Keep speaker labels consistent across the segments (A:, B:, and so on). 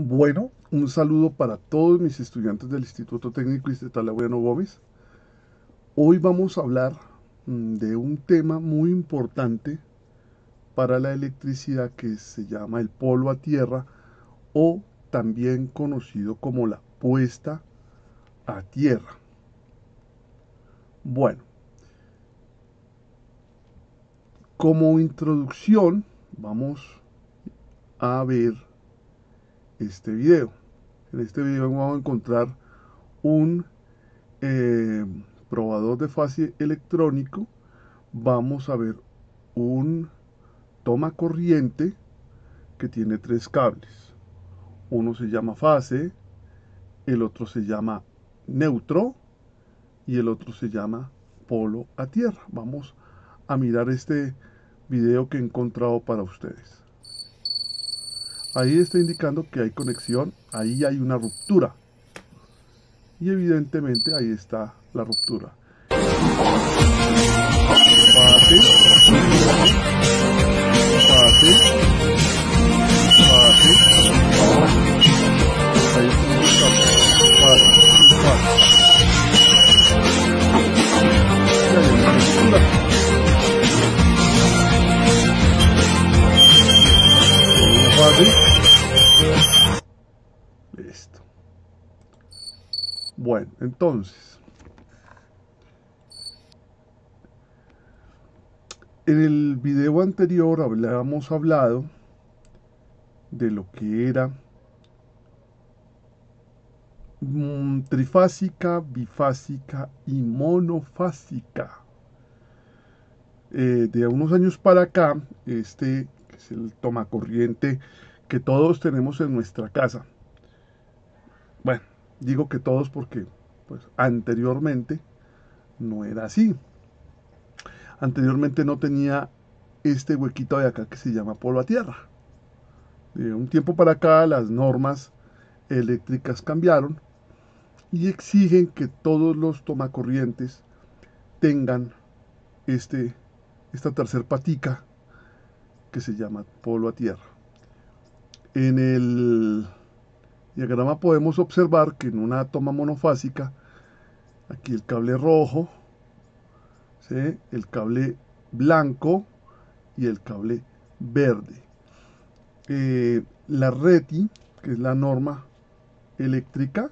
A: Bueno, un saludo para todos mis estudiantes del Instituto Técnico Estatal Laureano Gómez. Hoy vamos a hablar mm, de un tema muy importante para la electricidad que se llama el polo a tierra o también conocido como la puesta a tierra. Bueno, como introducción vamos a ver este video. En este video vamos a encontrar un eh, probador de fase electrónico. Vamos a ver un toma corriente que tiene tres cables. Uno se llama fase, el otro se llama neutro y el otro se llama polo a tierra. Vamos a mirar este video que he encontrado para ustedes. Ahí está indicando que hay conexión, ahí hay una ruptura. Y evidentemente ahí está la ruptura. Fase. Listo. Bueno, entonces. En el video anterior habíamos hablado de lo que era mm, trifásica, bifásica y monofásica. Eh, de unos años para acá, este es el tomacorriente que todos tenemos en nuestra casa. Bueno, digo que todos porque pues anteriormente no era así. Anteriormente no tenía este huequito de acá que se llama polo a tierra. De un tiempo para acá las normas eléctricas cambiaron y exigen que todos los tomacorrientes tengan este, esta tercer patica que se llama polo a tierra. En el diagrama podemos observar que en una toma monofásica, aquí el cable rojo, el cable blanco y el cable verde. Eh, la RETI, que es la norma eléctrica,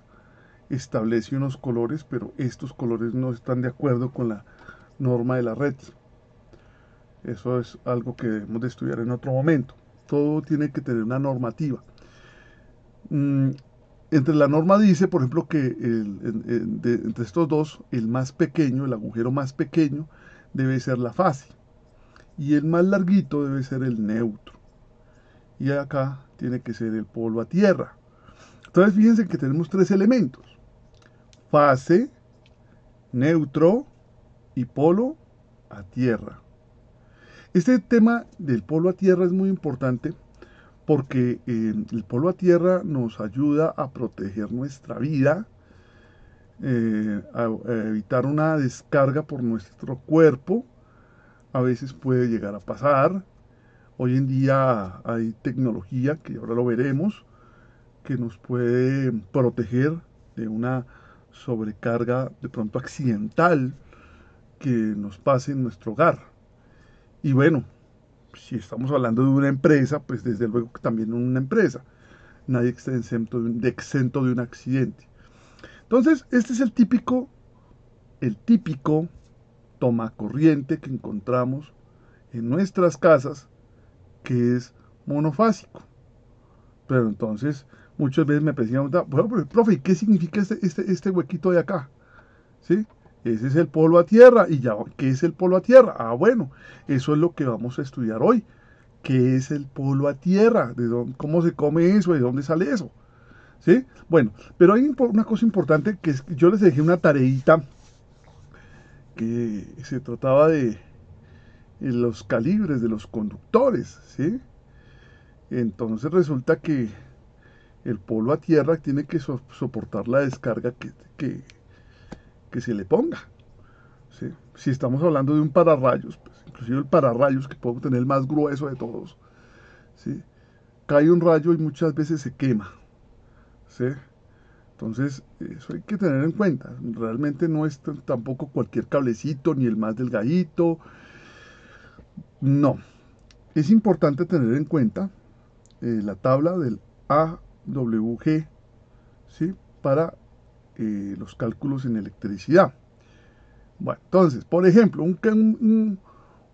A: establece unos colores, pero estos colores no están de acuerdo con la norma de la RETI. Eso es algo que debemos de estudiar en otro momento todo tiene que tener una normativa. Mm, entre la norma dice, por ejemplo, que entre estos dos, el más pequeño, el agujero más pequeño, debe ser la fase. Y el más larguito debe ser el neutro. Y acá tiene que ser el polo a tierra. Entonces fíjense que tenemos tres elementos. Fase, neutro y polo a tierra. Este tema del polo a tierra es muy importante porque eh, el polo a tierra nos ayuda a proteger nuestra vida, eh, a, evitar una descarga por nuestro cuerpo. A veces puede llegar a pasar. Hoy en día hay tecnología, que ahora lo veremos, que nos puede proteger de una sobrecarga de pronto accidental que nos pase en nuestro hogar. Y bueno, si estamos hablando de una empresa, pues desde luego también una empresa. Nadie está exento de, exento de un accidente. Entonces, este es el típico, el típico toma corriente que encontramos en nuestras casas, que es monofásico. Pero entonces, muchas veces me preguntan, bueno, profe, ¿qué significa este, este, este huequito de acá? ¿Sí? Ese es el polo a tierra. ¿Y ya qué es el polo a tierra? Ah, bueno, eso es lo que vamos a estudiar hoy. ¿Qué es el polo a tierra? ¿De dónde, ¿Cómo se come eso? ¿De dónde sale eso? ¿Sí? Bueno, pero hay una cosa importante que es yo les dejé una tareita que se trataba de los calibres de los conductores, ¿sí? Entonces resulta que el polo a tierra tiene que soportar la descarga que se le ponga. Si estamos hablando de un pararrayos, pues, inclusive el pararrayos que puedo tener el más grueso de todos, ¿sí? cae un rayo y muchas veces se quema. ¿sí? Entonces, eso hay que tener en cuenta. Realmente no es tampoco cualquier cablecito ni el más delgadito. No. Es importante tener en cuenta eh, la tabla del AWG ¿sí? para eh, los cálculos en electricidad. Bueno, entonces, por ejemplo,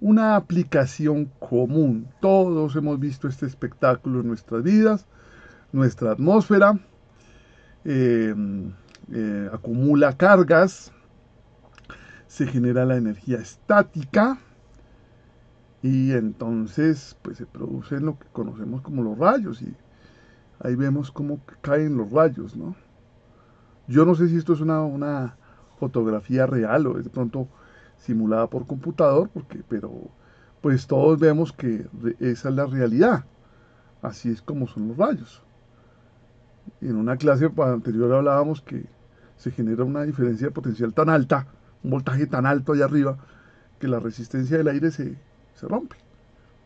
A: una aplicación común. Todos hemos visto este espectáculo en nuestras vidas, nuestra atmósfera eh, eh, acumula cargas, se genera la energía estática y entonces pues se producen lo que conocemos como los rayos y ahí vemos cómo caen los rayos, ¿no? Yo no sé si esto es una, una fotografía real o es de pronto simulada por computador, porque, pero pues todos vemos que esa es la realidad. Así es como son los rayos. En una clase anterior hablábamos que se genera una diferencia de potencial tan alta, un voltaje tan alto allá arriba, que la resistencia del aire se, rompe.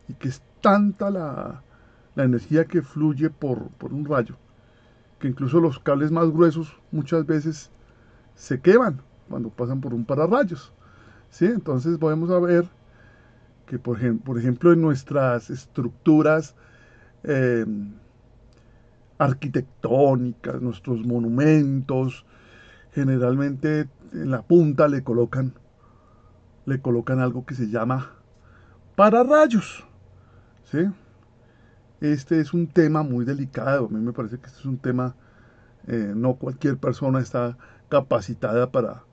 A: Y que es tanta la, energía que fluye por, un rayo, que incluso los cables más gruesos muchas veces se queman cuando pasan por un pararrayos. ¿sí? Entonces podemos ver que, por, ejemplo, en nuestras estructuras eh, arquitectónicas, nuestros monumentos, generalmente en la punta le colocan, le colocan algo que se llama pararrayos. ¿sí? Este es un tema muy delicado, a mí me parece que este es un tema, eh, no cualquier persona está capacitada para,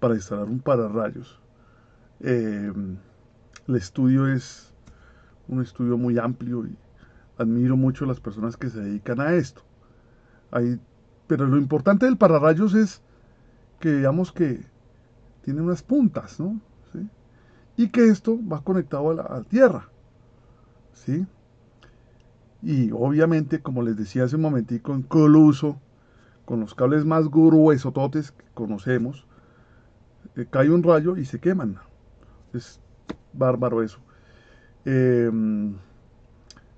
A: para instalar un pararrayos. Eh, el estudio es un estudio muy amplio y admiro mucho a las personas que se dedican a esto. pero lo importante del pararrayos es que digamos que tiene unas puntas, ¿no? Y que esto va conectado a la, tierra, ¿sí? Y obviamente, como les decía hace un momentico, en coluso, con los cables más gruesototes que conocemos, eh, cae un rayo y se queman. Es bárbaro eso. Eh,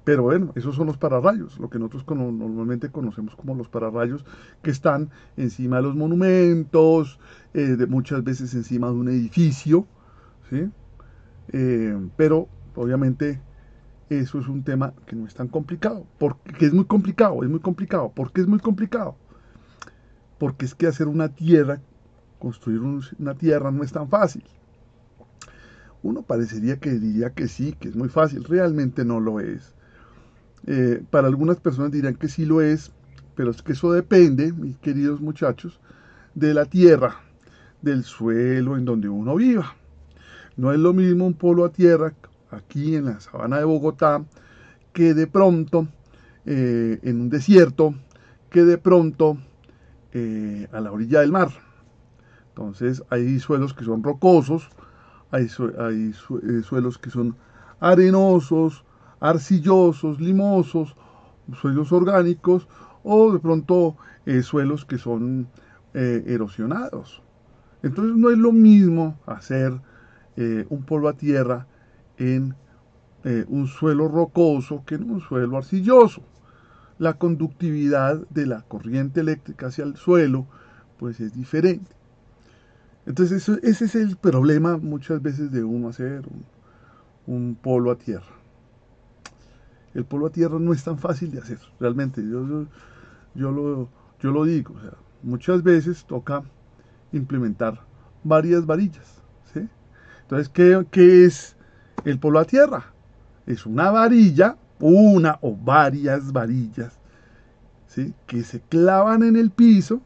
A: pero bueno, esos son los pararrayos, lo que nosotros normalmente conocemos como los pararrayos, que están encima de los monumentos, eh, de muchas veces encima de un edificio, ¿sí? Eh, pero obviamente eso es un tema que no es tan complicado, porque es muy complicado, es muy complicado. ¿Por qué es muy complicado? Porque es que hacer una tierra, construir una tierra no es tan fácil. Uno parecería que diría que sí, que es muy fácil, realmente no lo es. Eh, para algunas personas dirán que sí lo es, pero es que eso depende, mis queridos muchachos, de la tierra, del suelo en donde uno viva. No es lo mismo un polo a tierra aquí en la sabana de Bogotá que de pronto eh, en un desierto, que de pronto eh, a la orilla del mar. Entonces hay suelos que son rocosos, hay, hay suelos que son arenosos, arcillosos, limosos, suelos orgánicos o de pronto eh, suelos que son eh, erosionados. Entonces no es lo mismo hacer eh, un polvo a tierra en un suelo rocoso que en un suelo arcilloso. La conductividad de la corriente eléctrica hacia el suelo pues es diferente. Entonces ese es el problema muchas veces de uno hacer un, polo a tierra el polvo a tierra no es tan fácil de hacer, realmente. Yo, yo, lo, yo lo digo, muchas veces toca implementar varias varillas. Entonces, ¿qué, ¿qué, es el polvo a tierra? Es una varilla, una o varias varillas, ¿sí? que se clavan en el piso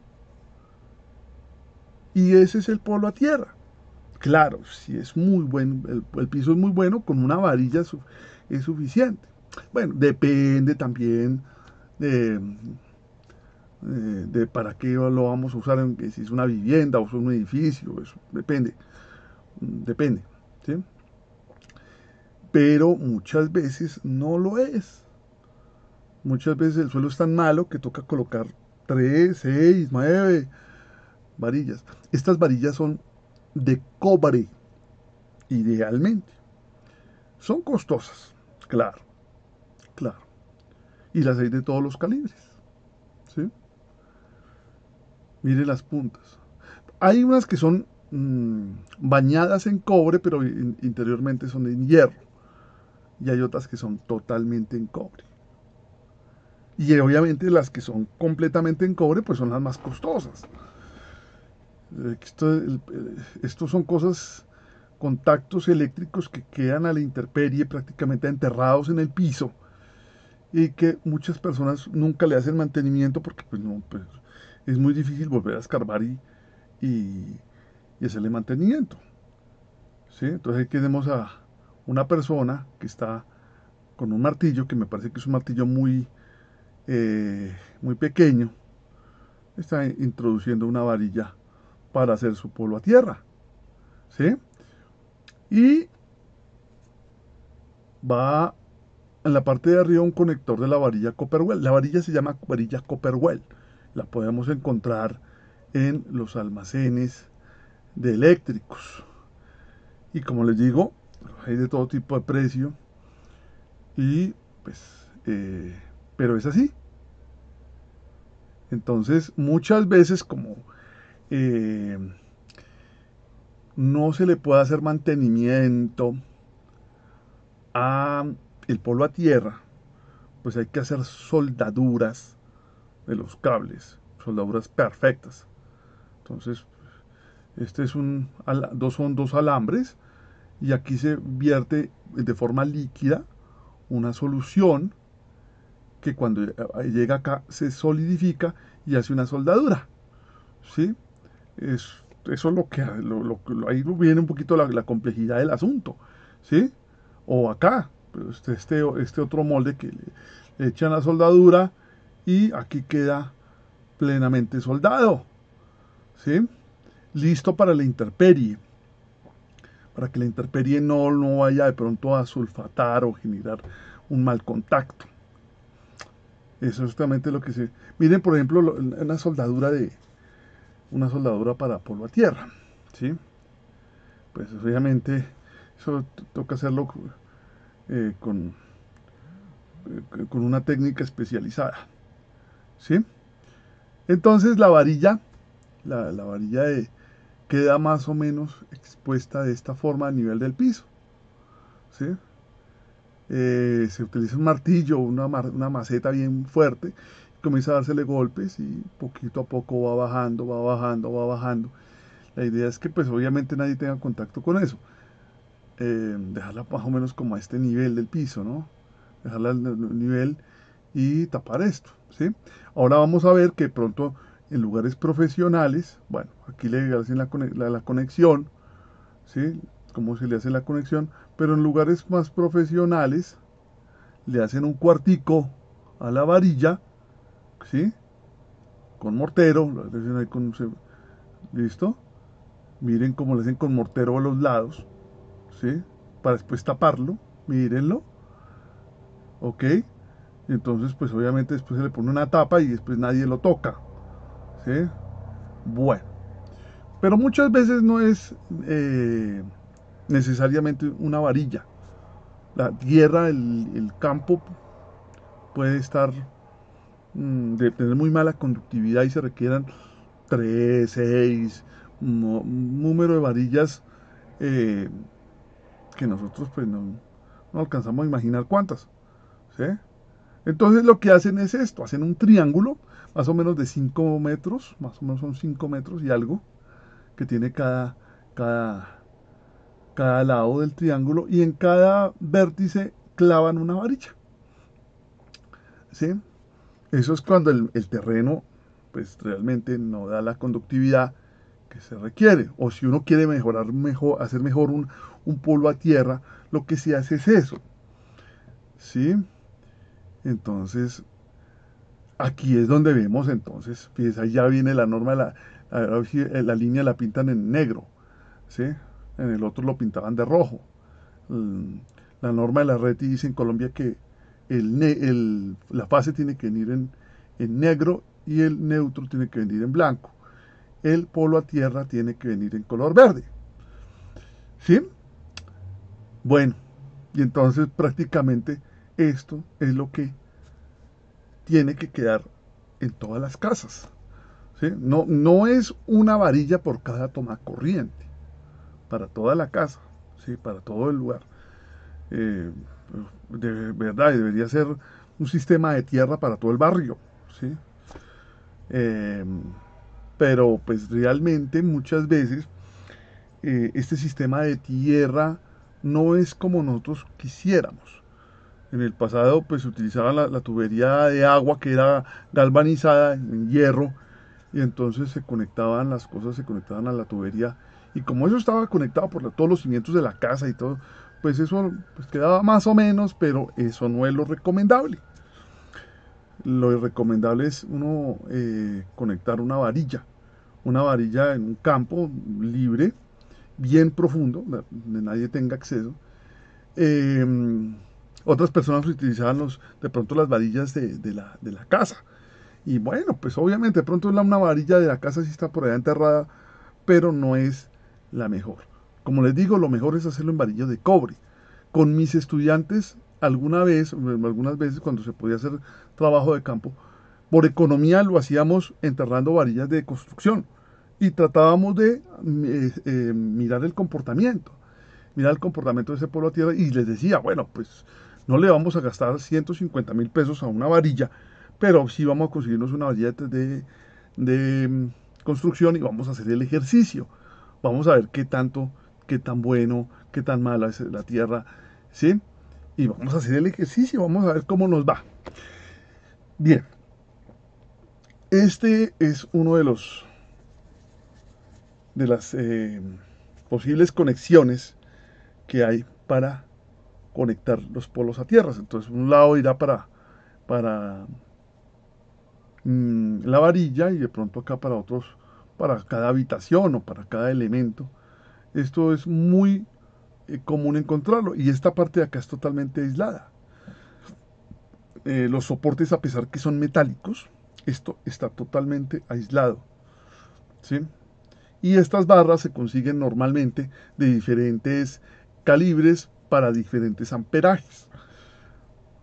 A: y ese es el polvo a tierra. Claro, si es muy bueno, el, piso es muy bueno, con una varilla es suficiente. Bueno, depende también de, de, para qué lo vamos a usar, si es una vivienda o es un edificio, eso depende, depende, ¿sí? Pero muchas veces no lo es. Muchas veces el suelo es tan malo que toca colocar 3, 6, 9 varillas. Estas varillas son de cobre, idealmente. Son costosas, claro Claro. Y las hay de todos los calibres. ¿sí? Mire las puntas. Hay unas que son mm, bañadas en cobre, pero interiormente son en hierro. Y hay otras que son totalmente en cobre. Y obviamente las que son completamente en cobre, pues son las más costosas. Esto, estos son cosas, contactos eléctricos que quedan a la intemperie prácticamente enterrados en el piso y que muchas personas nunca le hacen mantenimiento porque pues pues, es muy difícil volver a escarbar y, y, hacerle mantenimiento. ¿sí? Entonces aquí tenemos a una persona que está con un martillo, que me parece que es un martillo muy, eh, muy pequeño, está introduciendo una varilla para hacer su polvo a tierra. ¿sí? Y va en la parte de arriba un conector de la varilla Copperwell. La varilla se llama varilla Copperwell la podemos encontrar en los almacenes de eléctricos. Y como les digo, hay de todo tipo de precio. Y pues, eh, pero es así. Entonces, muchas veces como eh, no se le puede hacer mantenimiento a el polvo a tierra, pues hay que hacer soldaduras de los cables, soldaduras perfectas. Entonces, este es un, dos, son dos alambres y aquí se vierte de forma líquida una solución que cuando llega acá se solidifica y hace una soldadura. ¿Sí? Es, eso es lo que, ahí viene un poquito la, complejidad del asunto. ¿Sí? O acá, este, este, este otro molde que le echan la soldadura y aquí queda plenamente soldado. ¿Sí? Listo para la interperie. Para que la interperie no, no vaya de pronto a sulfatar o generar un mal contacto. Eso es justamente lo que se... Miren, por ejemplo, una soldadura de... Una soldadura para polvo a tierra. ¿Sí? Pues obviamente eso toca hacerlo eh, con, eh, con una técnica especializada. ¿sí? Entonces la varilla, la, varilla queda más o menos expuesta de esta forma a nivel del piso, ¿sí? Eh, se utiliza un martillo, una, una maceta bien fuerte, comienza a dársele golpes y poquito a poco va bajando, va bajando, va bajando. La idea es que pues obviamente nadie tenga contacto con eso. Eh, dejarla más o menos como a este nivel del piso, ¿no? Dejarla al nivel y tapar esto. ¿sí? Ahora vamos a ver que pronto en lugares profesionales, bueno, aquí le hacen la, la, conexión, ¿sí? Cómo se le hace la conexión, pero en lugares más profesionales le hacen un cuartico a la varilla, ¿sí? Con mortero, ¿listo? Miren cómo le hacen con mortero a los lados, ¿sí? Para después taparlo, mírenlo, ¿ok? Entonces, pues obviamente después se le pone una tapa y después nadie lo toca. ¿Sí? Bueno. Pero muchas veces no es eh, necesariamente una varilla. La tierra, el, campo puede estar mm, de tener muy mala conductividad y se requieran 3, 6, un número de varillas eh, que nosotros pues no, no alcanzamos a imaginar cuántas. Entonces lo que hacen es esto, hacen un triángulo más o menos de 5 metros, más o menos son 5 metros y algo, que tiene cada, cada, cada lado del triángulo y en cada vértice clavan una varilla. ¿Sí? Eso es cuando el, terreno pues realmente no da la conductividad que se requiere. O si uno quiere mejorar mejor, hacer mejor un, un polvo a tierra, lo que se hace es eso. ¿Sí? Entonces, aquí es donde vemos entonces, fíjense, ya viene la norma, la, la, línea la pintan en negro, ¿sí? En el otro lo pintaban de rojo. La norma de la red dice en Colombia que el, la fase tiene que venir en, en negro y el neutro tiene que venir en blanco. El polo a tierra tiene que venir en color verde. ¿Sí? Bueno, y entonces prácticamente esto es lo que tiene que quedar en todas las casas. ¿sí? No, no es una varilla por cada toma corriente, para toda la casa, ¿sí? para todo el lugar. Eh, de verdad, debería ser un sistema de tierra para todo el barrio. ¿sí? Eh, pero pues realmente muchas veces eh, este sistema de tierra no es como nosotros quisiéramos. En el pasado pues se utilizaba la, tubería de agua que era galvanizada en hierro y entonces se conectaban las cosas, se conectaban a la tubería y como eso estaba conectado por todos los cimientos de la casa y todo, pues eso pues, quedaba más o menos, pero eso no es lo recomendable. Lo recomendable es uno eh, conectar una varilla, una varilla en un campo libre, bien profundo, donde nadie tenga acceso. Em, otras personas utilizaban los, de pronto las varillas de, la, de, la, casa. Y bueno, pues obviamente de pronto una varilla de la casa sí está por allá enterrada, pero no es la mejor. Como les digo, lo mejor es hacerlo en varillas de cobre. Con mis estudiantes, alguna vez, algunas veces cuando se podía hacer trabajo de campo, por economía lo hacíamos enterrando varillas de construcción y tratábamos de eh, eh, mirar el comportamiento, mirar el comportamiento de ese pueblo a tierra y les decía, bueno, pues no le vamos a gastar 150 mil pesos a una varilla, pero sí vamos a conseguirnos una varilla de, de mm, construcción y vamos a hacer el ejercicio. Vamos a ver qué tanto, qué tan bueno, qué tan mala es la tierra, ¿sí? Y vamos a hacer el ejercicio, vamos a ver cómo nos va. Bien, este es uno de los de las eh, posibles conexiones que hay para conectar los polos a tierras. Entonces, un lado irá para, para mm, la varilla y de pronto acá para otros, para cada habitación o para cada elemento. Esto es muy eh, común encontrarlo y esta parte de acá es totalmente aislada. Eh, los soportes, a pesar que son metálicos, esto está totalmente aislado. ¿sí? Y estas barras se consiguen normalmente de diferentes calibres para diferentes amperajes.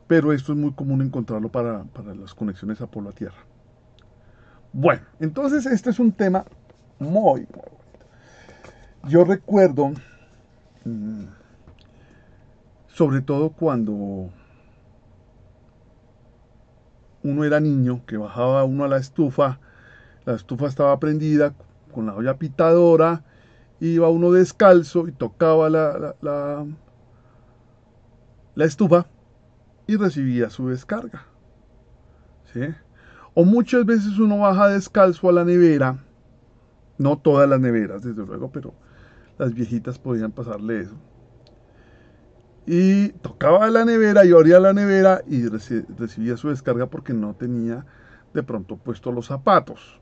A: Pero esto es muy común encontrarlo para, las conexiones a polo a tierra. Bueno, entonces este es un tema muy, Yo recuerdo, mm, sobre todo cuando uno era niño, que bajaba uno a la estufa, la estufa estaba prendida con la olla pitadora, iba uno descalzo y tocaba la, estufa y recibía su descarga. ¿sí? O muchas veces uno baja descalzo a la nevera, no todas las neveras, desde luego, pero las viejitas podían pasarle eso. Y tocaba la nevera y abría la nevera y recibía su descarga porque no tenía de pronto puesto los zapatos.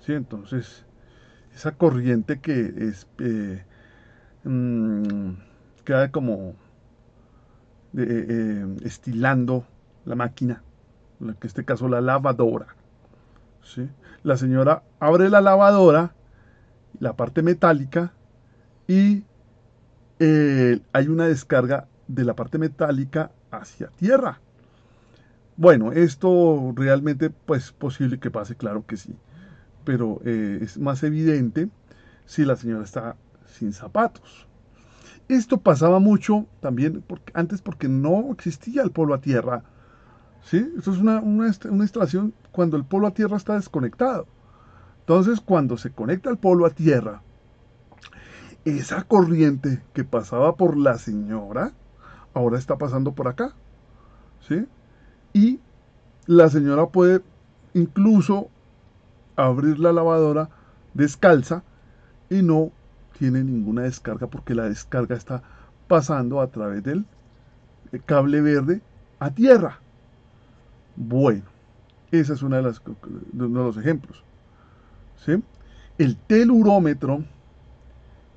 A: ¿sí? Entonces, esa corriente que es, eh, mm, queda como eh, eh, estilando la máquina, en este caso la lavadora. ¿sí? La señora abre la lavadora, la parte metálica, y hay una descarga de la parte metálica hacia tierra. Bueno, esto realmente pues posible que pase, claro que sí pero eh, es más evidente si la señora está sin zapatos. Esto pasaba mucho también antes porque no existía el polo a tierra. ¿sí? Esto es una, una, instalación cuando el polo a tierra está desconectado. Entonces, cuando se conecta el polo a tierra, esa corriente que pasaba por la señora, ahora está pasando por acá. ¿sí? Y la señora puede incluso abrir la lavadora descalza y no tiene ninguna descarga porque la descarga está pasando a través del cable verde a tierra. Bueno, ese es uno de, las, de los ejemplos. ¿sí? El telurómetro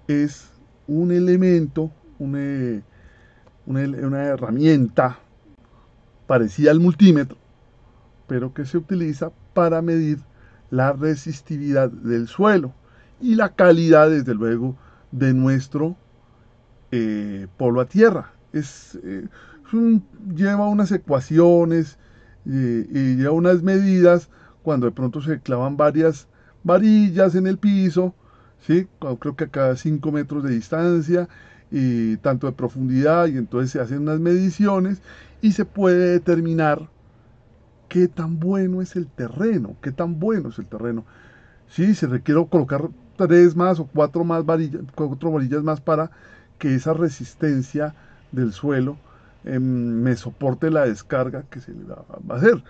A: es un elemento, una, una herramienta parecida al multímetro, pero que se utiliza para medir la resistividad del suelo y la calidad, desde luego, de nuestro eh, polo a tierra. Es, eh, lleva unas ecuaciones eh, y lleva unas medidas cuando de pronto se clavan varias varillas en el piso, ¿sí? creo que a cada 5 metros de distancia y tanto de profundidad y entonces se hacen unas mediciones y se puede determinar qué tan bueno es el terreno, qué tan bueno es el terreno. Sí, se requiere colocar tres más o cuatro más varillas, cuatro varillas más para que esa resistencia del suelo em, me soporte la descarga que se le va a hacer.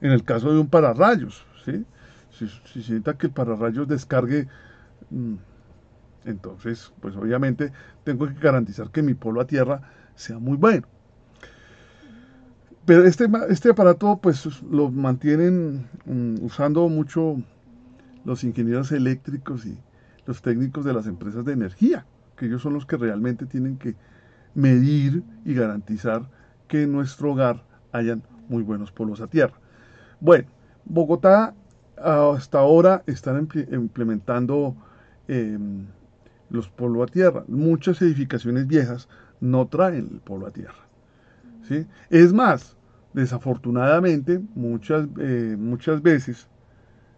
A: En el caso de un pararrayos, ¿sí? si, si sienta que el pararrayos descargue, mm, entonces, pues obviamente tengo que garantizar que mi polo a tierra sea muy bueno. Pero este, este aparato pues lo mantienen mm, usando mucho los ingenieros eléctricos y los técnicos de las empresas de energía, que ellos son los que realmente tienen que medir y garantizar que en nuestro hogar hayan muy buenos polos a tierra. Bueno, Bogotá hasta ahora están implementando em, los polos a tierra. Muchas edificaciones viejas no traen el polo a tierra. ¿sí? Es más, desafortunadamente, muchas, eh, muchas veces,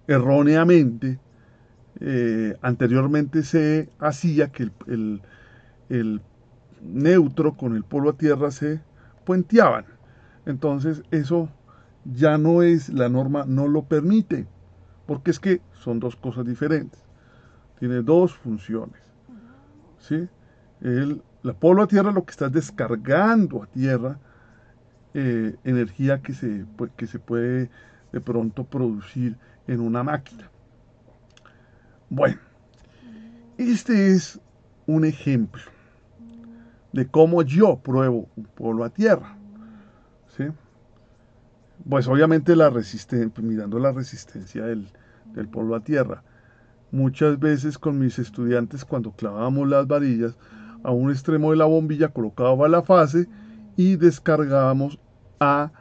A: erróneamente, eh, anteriormente se hacía que el, neutro con el polo a tierra se puenteaban. Entonces eso ya no es, la norma no lo permite, porque es que son dos cosas diferentes. Tiene dos funciones. ¿sí? El, la polo a tierra lo que está descargando a tierra eh, energía que se, que se puede de pronto producir en una máquina. Bueno, este es un ejemplo de cómo yo pruebo un polo a tierra. ¿sí? Pues obviamente la resistencia, mirando la resistencia del, del polo a tierra. Muchas veces con mis estudiantes cuando clavábamos las varillas, a un extremo de la bombilla colocaba la fase y descargábamos a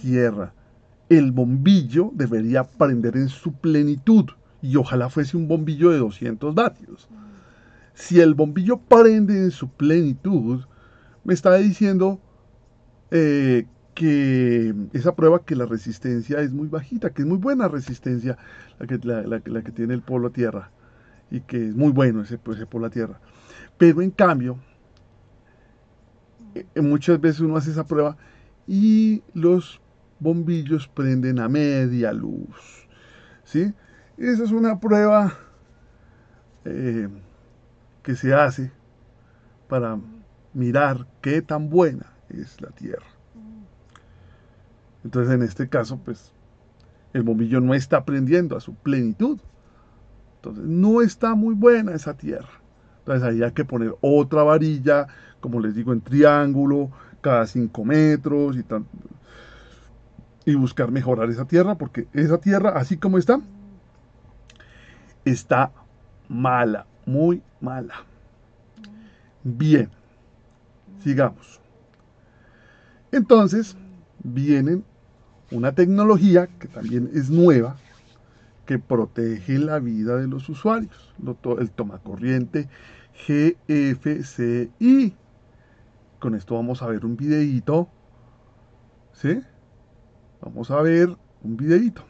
A: tierra. El bombillo debería prender en su plenitud y ojalá fuese un bombillo de 200 vatios. Si el bombillo prende en su plenitud, me está diciendo eh, que esa prueba que la resistencia es muy bajita, que es muy buena resistencia la que, la, que tiene el polo a tierra y que es muy bueno ese, ese polo a tierra. Pero en cambio, eh, muchas veces uno hace esa prueba y los bombillos prenden a media luz. ¿sí? Esa es una prueba eh, que se hace para mirar qué tan buena es la Tierra. Entonces, en este caso, pues, el bombillo no está prendiendo a su plenitud. Entonces, no está muy buena esa Tierra. Entonces, ahí hay que poner otra varilla, como les digo, en triángulo, cada 5 metros y. Y buscar mejorar esa tierra, porque esa tierra, así como está, está mala, muy mala. Bien, sigamos. Entonces, viene una tecnología que también es nueva, que protege la vida de los usuarios, el tomacorriente GFCI. Con esto vamos a ver un videíto. ¿Sí? Vamos a ver un videíto.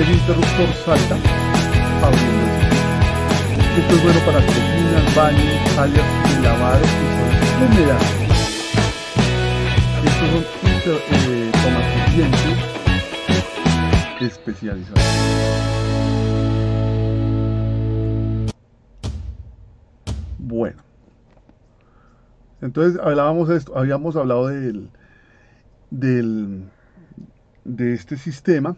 A: El interruptor salta abriendo Esto es bueno para cocinas, baños, áreas de lavado y zonas húmedas. Estos son inter, eh, tomas especializado. Bueno. Entonces hablábamos de esto, habíamos hablado del, del, de este sistema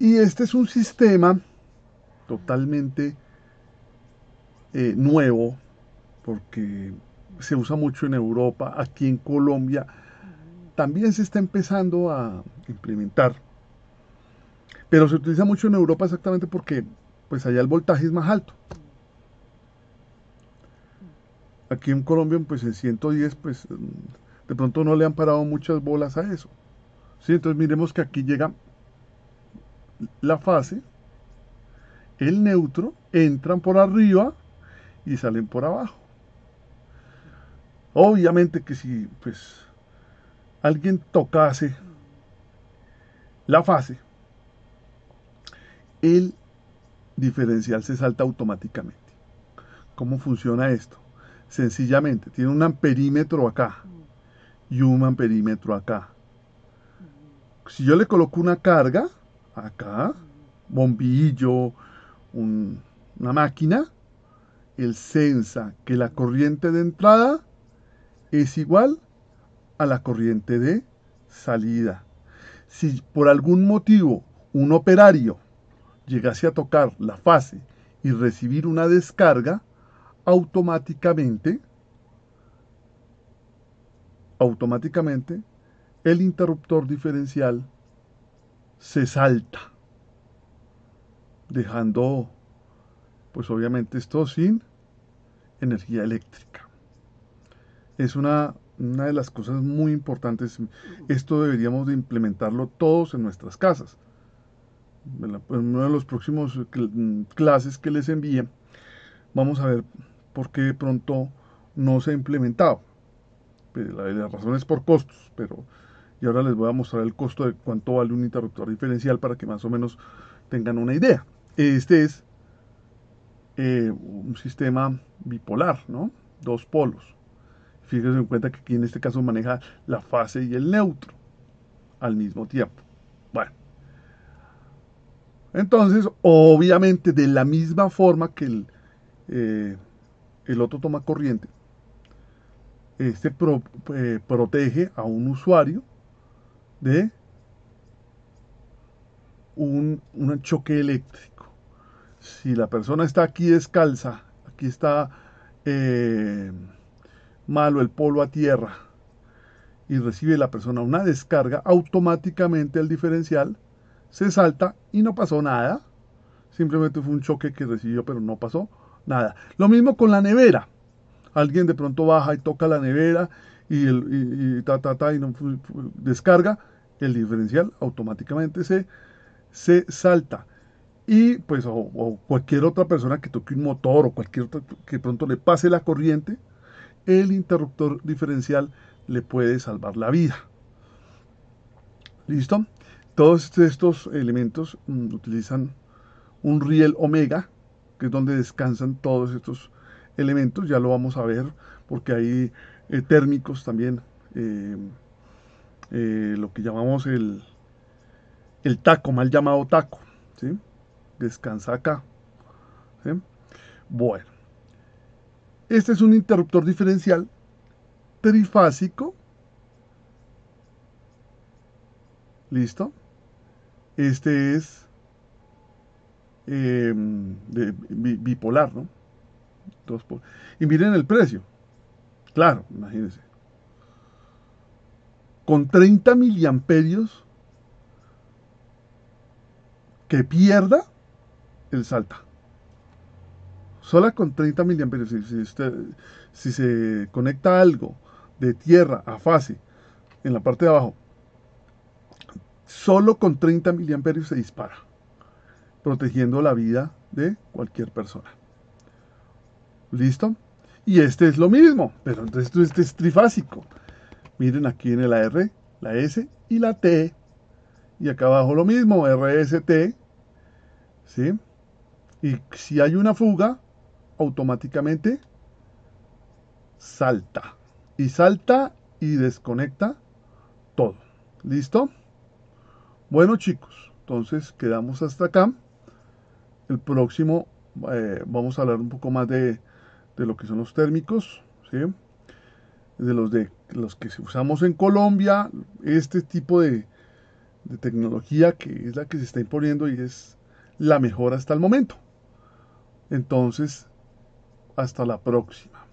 A: Y este es un sistema totalmente eh, nuevo, porque se usa mucho en Europa, aquí en Colombia también se está empezando a implementar. Pero se utiliza mucho en Europa exactamente porque pues allá el voltaje es más alto. Aquí en Colombia, pues en 110, pues de pronto no le han parado muchas bolas a eso. ¿Sí? Entonces miremos que aquí llega la fase, el neutro, entran por arriba y salen por abajo. Obviamente que si pues alguien tocase la fase, el diferencial se salta automáticamente. ¿Cómo funciona esto? Sencillamente, tiene un amperímetro acá y un amperímetro acá. Si yo le coloco una carga acá, bombillo, una máquina, él sensa que la corriente de entrada es igual a la corriente de salida. Si por algún motivo un operario llegase a tocar la fase y recibir una descarga, automáticamente, automáticamente, el interruptor diferencial se salta, dejando, pues obviamente esto sin energía eléctrica. Es una, una de las cosas muy importantes. Esto deberíamos de implementarlo todos en nuestras casas. En uno de los próximos clases que les envíe, vamos a ver por qué de pronto no se ha implementado. Pues, la, la razón es por costos, pero y ahora les voy a mostrar el costo de cuánto vale un interruptor diferencial para que más o menos tengan una idea. Este es eh, un sistema bipolar, ¿no? Dos polos. Fíjense en cuenta que aquí en este caso maneja la fase y el neutro al mismo tiempo. Bueno. Entonces, obviamente, de la misma forma que el, eh, el otro toma corriente, este eh, protege a un usuario de un, choque eléctrico. Si la persona está aquí descalza, aquí está eh, malo el polo a tierra y recibe la persona una descarga, automáticamente el diferencial se salta y no pasó nada. Simplemente fue un choque que recibió, pero no pasó nada. Lo mismo con la nevera. Alguien de pronto baja y toca la nevera y, el, ta, ta, ta, y no descarga, el diferencial automáticamente se, se salta. Y pues, o, cualquier otra persona que toque un motor o cualquier otra que pronto le pase la corriente, el interruptor diferencial le puede salvar la vida. ¿Listo? Todos estos elementos mm, utilizan un riel omega, que es donde descansan todos estos elementos, ya lo vamos a ver, porque hay eh, térmicos también, eh, eh, lo que llamamos el, el taco, mal llamado taco, ¿sí? descansa acá. Bueno, este es un interruptor diferencial trifásico. ¿Listo? Este es bipolar, ¿no? y miren el precio. Claro, imagínense. Con 30 miliamperios que pierda el salta. Sola con 30 miliamperios. Si, si se conecta algo de tierra a fase en la parte de abajo, solo con 30 miliamperios se dispara, protegiendo la vida de cualquier persona. ¿Listo? Y este es lo mismo, pero entonces este es trifásico. Miren aquí en el AR, la S y la T. Y acá abajo lo mismo, RST. ¿Sí? Y si hay una fuga, automáticamente salta. Y salta y desconecta todo. ¿Listo? Bueno chicos, entonces quedamos hasta acá. El próximo eh, vamos a hablar un poco más de de lo que son los térmicos, ¿sí? de los de los que usamos en Colombia, este tipo de, de tecnología que es la que se está imponiendo y es la mejor hasta el momento. Entonces, hasta la próxima.